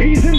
he's